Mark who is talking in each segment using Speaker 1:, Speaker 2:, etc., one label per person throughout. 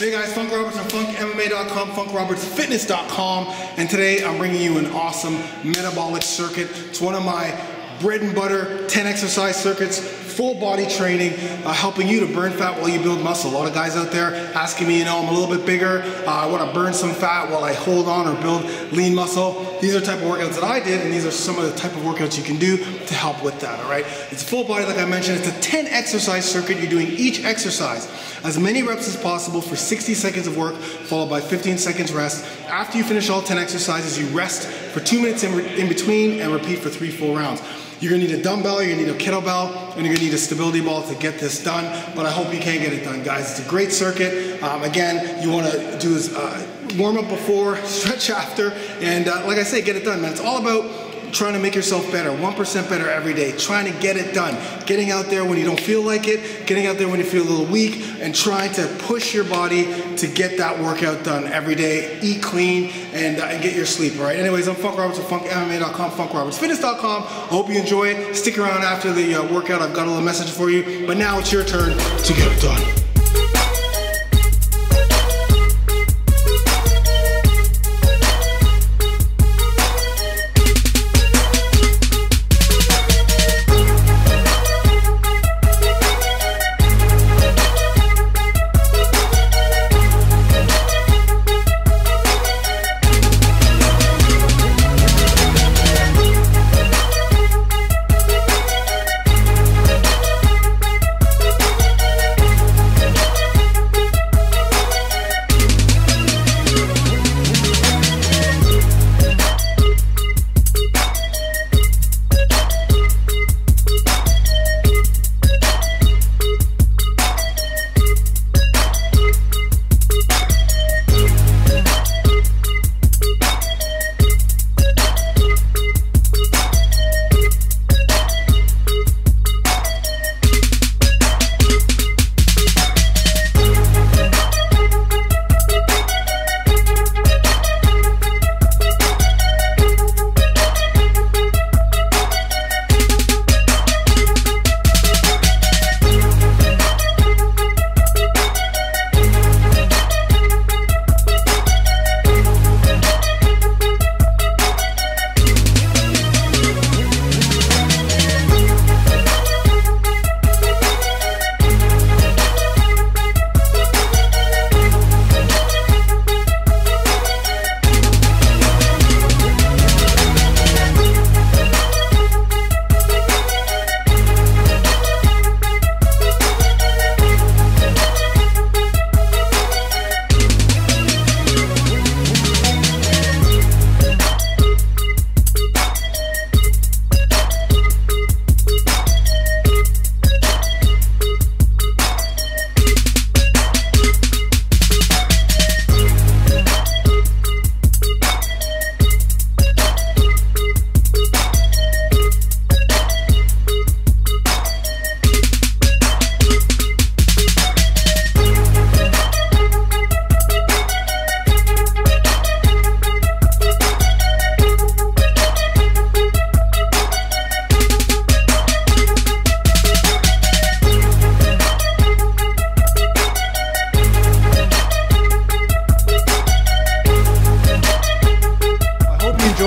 Speaker 1: Hey guys, Funk Roberts from FunkMMA.com, FunkRobertsFitness.com, and today I'm bringing you an awesome metabolic circuit. It's one of my bread and butter 10 exercise circuits, full body training, uh, helping you to burn fat while you build muscle. A lot of guys out there asking me, you know, I'm a little bit bigger, uh, I want to burn some fat while I hold on or build lean muscle. These are the type of workouts that I did, and these are some of the type of workouts you can do to help with that, all right? It's full body, like I mentioned. It's a 10 exercise circuit. You're doing each exercise as many reps as possible for 60 seconds of work, followed by 15 seconds rest. After you finish all 10 exercises, you rest for two minutes in, in between and repeat for three full rounds. You're gonna need a dumbbell, you're gonna need a kettlebell, and you're gonna need a stability ball to get this done, but I hope you can get it done, guys. It's a great circuit. Um, again, you wanna do is uh, warm up before, stretch after, and uh, like I say, get it done, man. It's all about trying to make yourself better, 1% better every day, trying to get it done. Getting out there when you don't feel like it, getting out there when you feel a little weak, and trying to push your body to get that workout done every day. Eat clean and, uh, and get your sleep, all right? Anyways, I'm Funk Roberts with FunkMMA.com, FunkRobertsFitness.com. I hope you enjoy it. Stick around after the uh, workout. I've got a little message for you. But now it's your turn to get it done.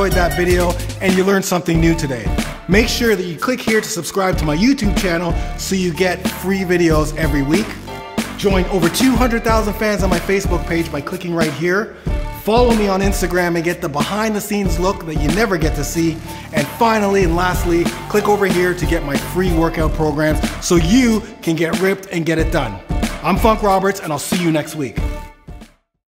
Speaker 1: Enjoyed that video and you learned something new today. Make sure that you click here to subscribe to my YouTube channel so you get free videos every week. Join over 200,000 fans on my Facebook page by clicking right here. Follow me on Instagram and get the behind the scenes look that you never get to see. And finally and lastly, click over here to get my free workout programs so you can get ripped and get it done. I'm Funk Roberts and I'll see you next week.